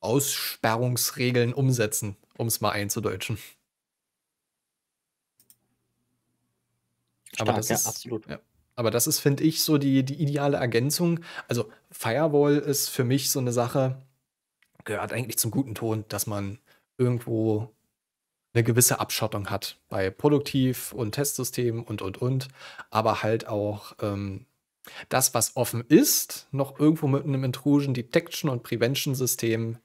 Aussperrungsregeln umsetzen, um es mal einzudeutschen. Aber Stark, das ja, ist, absolut. Ja. Aber das ist, finde ich, so die, die ideale Ergänzung. Also Firewall ist für mich so eine Sache, gehört eigentlich zum guten Ton, dass man irgendwo eine gewisse Abschottung hat bei Produktiv- und Testsystemen und, und, und. Aber halt auch ähm, das, was offen ist, noch irgendwo mit einem Intrusion Detection und Prevention System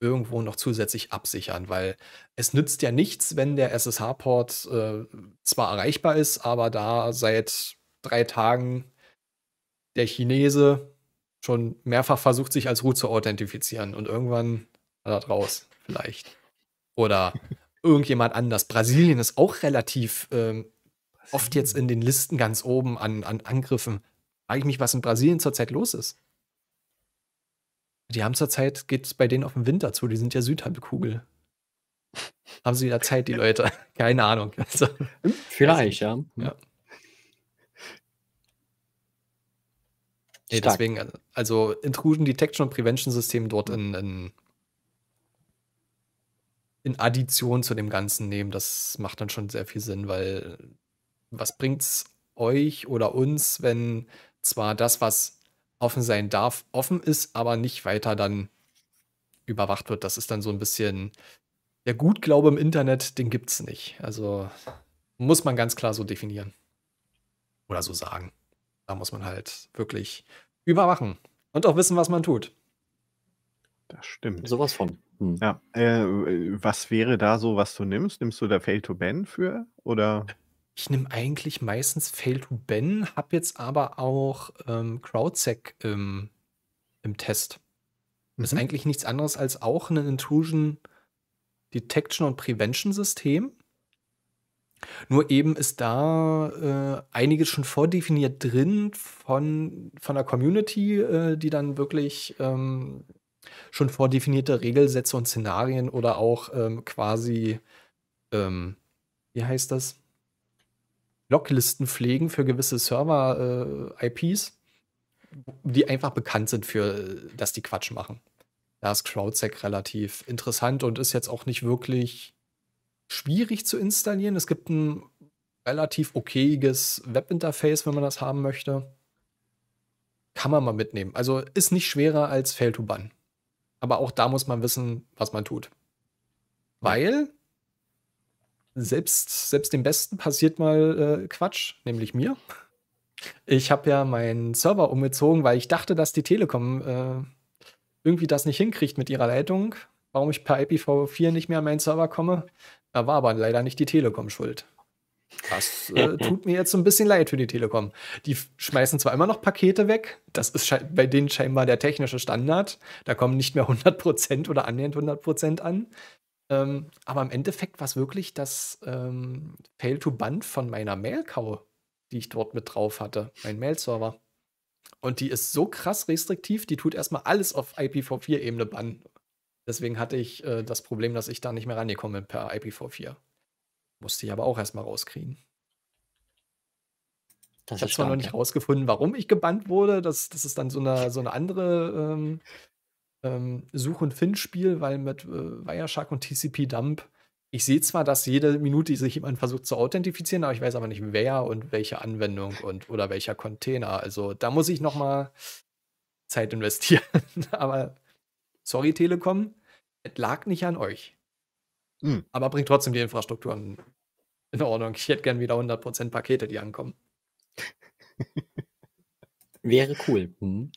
irgendwo noch zusätzlich absichern, weil es nützt ja nichts, wenn der SSH-Port äh, zwar erreichbar ist, aber da seit drei Tagen der Chinese schon mehrfach versucht, sich als Root zu authentifizieren und irgendwann war das raus, vielleicht. Oder irgendjemand anders. Brasilien ist auch relativ ähm, oft jetzt in den Listen ganz oben an, an Angriffen. Frage ich mich, was in Brasilien zurzeit los ist. Die haben zurzeit, geht es bei denen auf den Winter zu, die sind ja Südhalbkugel. Haben sie wieder Zeit, die Leute? Keine Ahnung. Also, Vielleicht, ja. Ja. Nee, Stark. deswegen, also Intrusion Detection und Prevention System dort in, in, in Addition zu dem Ganzen nehmen, das macht dann schon sehr viel Sinn, weil was bringt's euch oder uns, wenn zwar das, was offen sein darf, offen ist, aber nicht weiter dann überwacht wird. Das ist dann so ein bisschen der Gutglaube im Internet, den gibt's nicht. Also muss man ganz klar so definieren. Oder so sagen. Da muss man halt wirklich überwachen und auch wissen, was man tut. Das stimmt. Sowas von. Hm. Ja, äh, was wäre da so, was du nimmst? Nimmst du da Fail to Ban für? Oder? Ich nehme eigentlich meistens Fail to Ben, habe jetzt aber auch ähm, CrowdSec im, im Test. Ist Mhm. eigentlich nichts anderes als auch ein Intrusion Detection und Prevention System. Nur eben ist da äh, einiges schon vordefiniert drin von, von der Community, äh, die dann wirklich ähm, schon vordefinierte Regelsätze und Szenarien oder auch ähm, quasi, ähm, wie heißt das? Locklisten pflegen für gewisse Server-IPs, die einfach bekannt sind für, äh, dass die Quatsch machen. Da ist CrowdSec relativ interessant und ist jetzt auch nicht wirklich schwierig zu installieren. Es gibt ein relativ okayiges Webinterface, wenn man das haben möchte. kann man mal mitnehmen. Also ist nicht schwerer als Fail to Ban. Aber auch da muss man wissen, was man tut. Weil selbst, selbst dem Besten passiert mal äh, Quatsch, nämlich mir. Ich habe ja meinen Server umgezogen, weil ich dachte, dass die Telekom äh, irgendwie das nicht hinkriegt mit ihrer Leitung, warum ich per IPv4 nicht mehr an meinen Server komme. Da war aber leider nicht die Telekom schuld. Das äh, tut mir jetzt so ein bisschen leid für die Telekom. Die schmeißen zwar immer noch Pakete weg, das ist bei denen scheinbar der technische Standard. Da kommen nicht mehr 100% oder annähernd 100% an. Ähm, aber im Endeffekt war es wirklich das ähm, Fail-to-Band von meiner Mail-Cow, die ich dort mit drauf hatte, mein Mail-Server. Und die ist so krass restriktiv, die tut erstmal alles auf IPv4-Ebene bannen. Deswegen hatte ich äh, das Problem, dass ich da nicht mehr rangekommen bin per IPv4. Musste ich aber auch erstmal rauskriegen. Das ich habe zwar noch nicht rausgefunden, warum ich gebannt wurde. Das, das ist dann so eine, so eine andere ähm, ähm, Such- und Find-Spiel, weil mit äh, Wireshark und TCP-Dump, ich sehe zwar, dass jede Minute sich jemand versucht zu authentifizieren, aber ich weiß aber nicht, wer und welche Anwendung und oder welcher Container. Also da muss ich noch mal Zeit investieren. aber sorry, Telekom, es lag nicht an euch. Mhm. Aber bringt trotzdem die Infrastruktur in Ordnung. Ich hätte gern wieder 100% Pakete, die ankommen. Wäre cool. Mhm.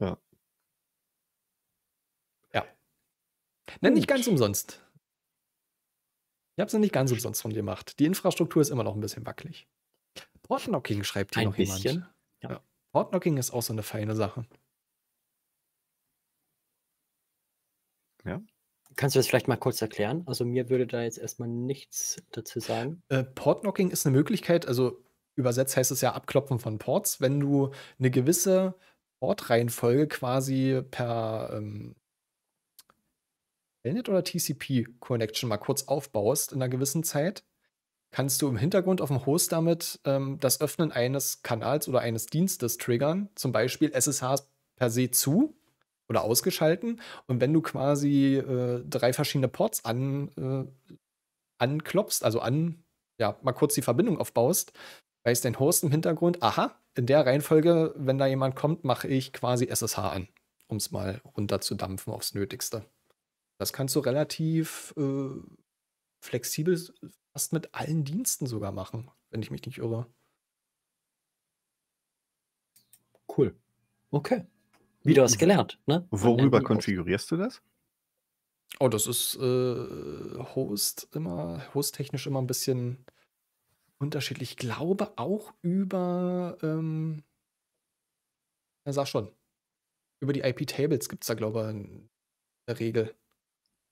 Ja. Ja. Nenn nicht ganz umsonst. Ich habe es nicht ganz umsonst von dir gemacht. Die Infrastruktur ist immer noch ein bisschen wackelig. Portknocking schreibt hier ein noch bisschen. jemand. Ja. ja. Portknocking ist auch so eine feine Sache. Ja. Kannst du das vielleicht mal kurz erklären? Also mir würde da jetzt erstmal nichts dazu sagen. Äh, Portknocking ist eine Möglichkeit, also übersetzt heißt es ja Abklopfen von Ports, wenn du eine gewisse Portreihenfolge quasi per ähm, oder TCP Connection mal kurz aufbaust in einer gewissen Zeit, kannst du im Hintergrund auf dem Host damit ähm, das Öffnen eines Kanals oder eines Dienstes triggern, zum Beispiel SSH per se zu oder ausgeschalten. Und wenn du quasi äh, drei verschiedene Ports an, äh, anklopfst, also an, ja, mal kurz die Verbindung aufbaust, weiß dein Host im Hintergrund, aha, in der Reihenfolge, wenn da jemand kommt, mache ich quasi SSH an, um es mal runterzudampfen aufs Nötigste. Das kannst du relativ äh, flexibel fast mit allen Diensten sogar machen, wenn ich mich nicht irre. Cool. Okay. Wieder was gelernt, ne? Worüber konfigurierst du das? Oh, das ist äh, Host immer, hosttechnisch immer ein bisschen unterschiedlich. Ich glaube auch über, ähm, ja, sag schon, über die IP-Tables gibt es da, glaube ich, eine Regel.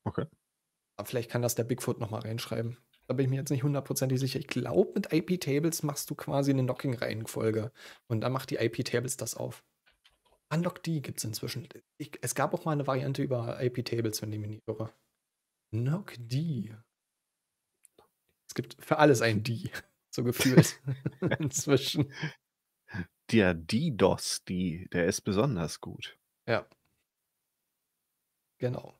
Okay. Aber vielleicht kann das der Bigfoot nochmal reinschreiben. Da bin ich mir jetzt nicht hundertprozentig sicher. Ich glaube, mit IP-Tables machst du quasi eine Knocking-Reihenfolge. Und dann macht die IP-Tables das auf. Unlock D gibt es inzwischen. Ich, es gab auch mal eine Variante über IP-Tables, wenn ich mich nicht irre. Knock D. Es gibt für alles ein D, so gefühlt. inzwischen. Der DDoS, die, der ist besonders gut. Ja. Genau.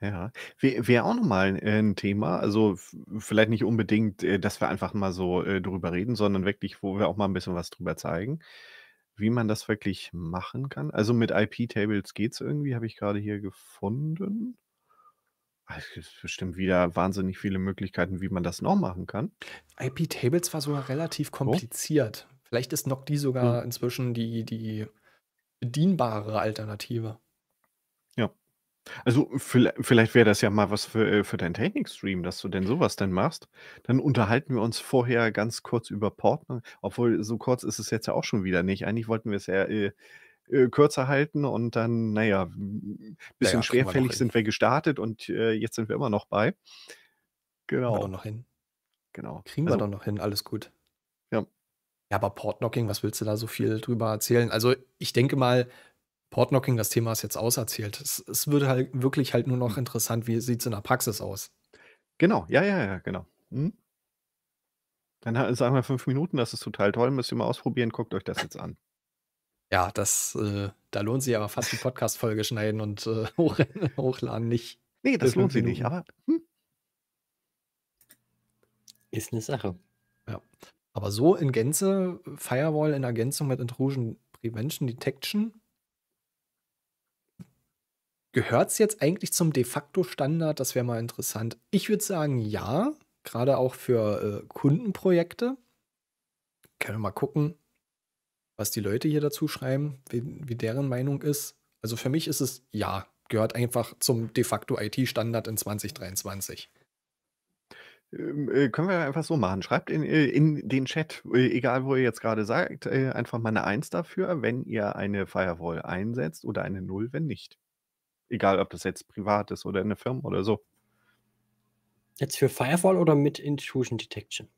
Ja, wäre auch nochmal ein Thema, also vielleicht nicht unbedingt, äh, dass wir einfach mal so äh, drüber reden, sondern wirklich, wo wir auch mal ein bisschen was drüber zeigen. Wie man das wirklich machen kann? Also, mit IP-Tables geht's irgendwie, habe ich gerade hier gefunden. Ah, es gibt bestimmt wieder wahnsinnig viele Möglichkeiten, wie man das noch machen kann. IP-Tables war sogar relativ Oh. kompliziert. Vielleicht ist Hm. sogar inzwischen die die bedienbare Alternative. Also, vielleicht wäre das ja mal was für äh, für deinen Technikstream, dass du denn sowas denn machst. Dann unterhalten wir uns vorher ganz kurz über Portner obwohl so kurz ist es jetzt ja auch schon wieder nicht. Eigentlich wollten wir es ja, äh, äh, kürzer halten und dann, naja, ein bisschen ja, schwerfällig wir sind wir gestartet und, äh, jetzt sind wir immer noch bei. Kriegen wir doch genau. noch hin. Genau. Kriegen wir also doch noch hin, alles gut. Ja. Ja, aber Portknocking, was willst du da so viel drüber erzählen? Also, ich denke mal Portknocking, das Thema ist jetzt auserzählt. Es, es würde halt wirklich halt nur noch hm. interessant, wie sieht es in der Praxis aus? Genau, ja, ja, ja, genau. Mhm. Dann sagen wir fünf Minuten, das ist total toll, müsst ihr mal ausprobieren, guckt euch das jetzt an. Ja, das, äh, da lohnt sich aber fast die Podcast-Folge schneiden und äh, hoch, hochladen nicht. Nee, das lohnt sich nicht, aber hm. Ist eine Sache. Ja. Aber so in Gänze, Firewall in Ergänzung mit Intrusion Prevention Detection. Gehört es jetzt eigentlich zum de facto Standard? Das wäre mal interessant. Ich würde sagen, ja, gerade auch für äh, Kundenprojekte. Können wir mal gucken, was die Leute hier dazu schreiben, wie, wie deren Meinung ist. Also für mich ist es ja, gehört einfach zum de facto IT-Standard in 2023. Ähm, äh, können wir einfach so machen. Schreibt in, äh, in den Chat, äh, egal wo ihr jetzt gerade seid, einfach mal eine 1 dafür, wenn ihr eine Firewall einsetzt oder eine 0, wenn nicht. Egal, ob das jetzt privat ist oder eine Firma oder so. Jetzt für Firewall oder mit Intrusion Detection?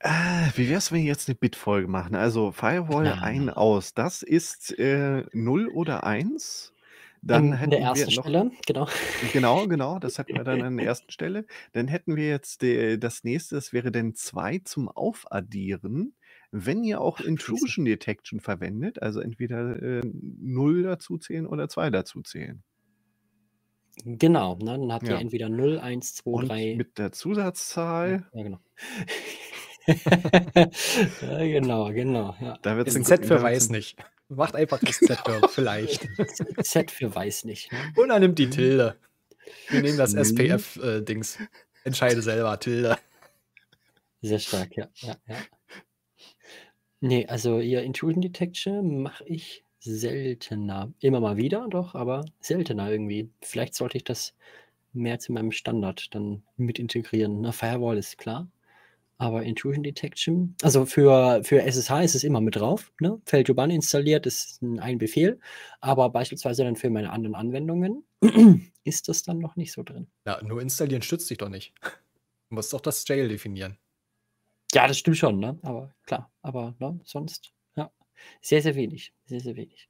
Äh, wie wär's, wenn wir jetzt eine Bitfolge machen? Also Firewall Ja. ein, aus. Das ist äh, 0 oder 1. Dann An der wir ersten noch. Stelle, genau. Genau, genau, das hätten wir dann an der ersten Stelle. Dann hätten wir jetzt de, das nächste, das wäre dann 2 zum Aufaddieren. Wenn ihr auch. Intrusion Detection verwendet, also entweder äh, 0 dazu zählen oder 2 dazu zählen. Genau, ne? Dann habt ihr Ja. entweder 0, 1, 2, Und 3. mit der Zusatzzahl, ja, genau. Ja, genau, genau, ja. da wird es Ist ein Z für weiß nicht. Macht einfach das Z für vielleicht. Z für weiß nicht, ne? Und dann nimmt die Tilde. Wir nehmen das Mhm. SPF-Dings. Entscheide selber, Tilde. Sehr stark, ja, ja, ja. Ne, also hier Intrusion Detection mache ich seltener. Immer mal wieder doch, aber seltener irgendwie. Vielleicht sollte ich das mehr zu meinem Standard dann mit integrieren, ne? Firewall ist klar, aber Intrusion Detection also für für SSH ist es immer mit drauf, ne? Fail2ban installiert ist ein Befehl, aber beispielsweise dann für meine anderen Anwendungen ist das dann noch nicht so drin. Ja, nur installieren stützt dich doch nicht. Du musst doch das Jail definieren. Ja, das stimmt schon, ne? Aber klar, aber, ne, sonst, ja, sehr, sehr wenig, sehr, sehr wenig.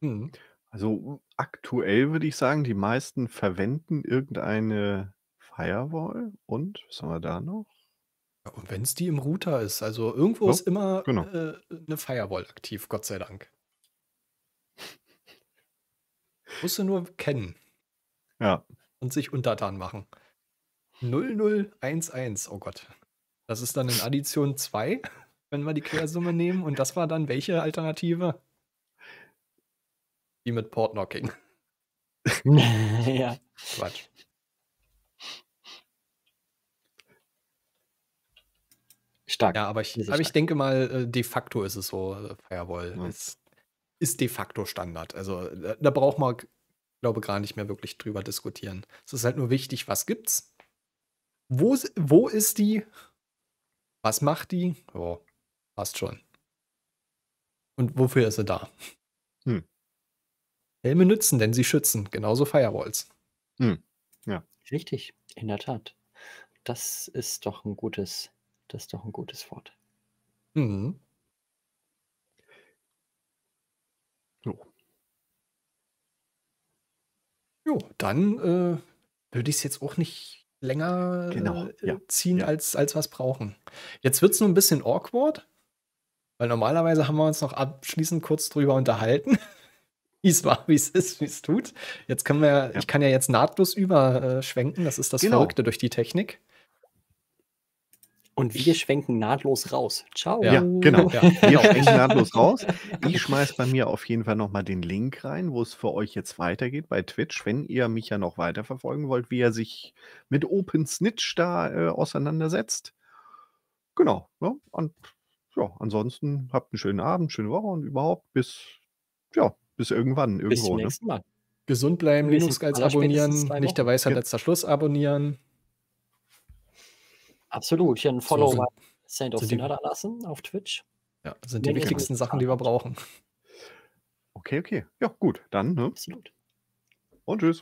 Mhm. Also aktuell würde ich sagen, die meisten verwenden irgendeine Firewall und was haben wir da noch? Ja, und wenn es die im Router ist, also irgendwo Ja, ist immer genau. äh, eine Firewall aktiv, Gott sei Dank. Musst du nur kennen Ja. und sich untertan machen. 0011, oh Gott. Das ist dann in Addition 2, wenn wir die Quersumme nehmen. Und das war dann welche Alternative? Die mit Portknocking. Ja. Quatsch. Stark. Ja, aber ich, aber ich denke mal, äh, de facto ist es so, äh, Firewall Ja. ist, ist de facto Standard. Also da, da braucht man, glaube gar nicht mehr wirklich drüber diskutieren. Es ist halt nur wichtig, was gibt's? Wo, wo ist die? Was macht die? Oh, passt schon. Und wofür ist sie da? Hm. Helme nützen, denn sie schützen. Genauso Firewalls. Hm. Ja. Richtig, in der Tat. Das ist doch ein gutes das ist doch ein gutes Wort. Mhm. Jo. Jo, dann äh, würde ich es jetzt auch nicht länger Genau, äh, ja, ziehen, ja. als, als wir es brauchen. Jetzt wird es nur ein bisschen awkward, weil normalerweise haben wir uns noch abschließend kurz drüber unterhalten, wie es war, wie es ist, wie es tut. Jetzt können wir, Ja. ich kann ja jetzt nahtlos überschwenken, das ist das Genau. Verrückte durch die Technik. Und wir schwenken nahtlos raus. Ciao. Ja, genau. Ja, Wir schwenken nahtlos raus. Ich schmeiß bei mir auf jeden Fall nochmal den Link rein, wo es für euch jetzt weitergeht bei Twitch, wenn ihr mich ja noch weiter verfolgen wollt, wie er sich mit OpenSnitch da äh, auseinandersetzt. Genau. Ja, und ja, ansonsten habt einen schönen Abend, schöne Woche und überhaupt bis, ja, bis irgendwann, Bis zum irgendwo. Ne? nächsten Mal. Gesund bleiben, Linux als abonnieren, nicht der. Weisheit letzter Schluss abonnieren. Absolut. Hier ein So Follow sind, bei Saint of sind Sinner da lassen auf Twitch. ja, sind die Genau. wichtigsten nichts Sachen, die wir brauchen. Okay, okay. Ja, gut. Dann, ne? Absolut. Und tschüss.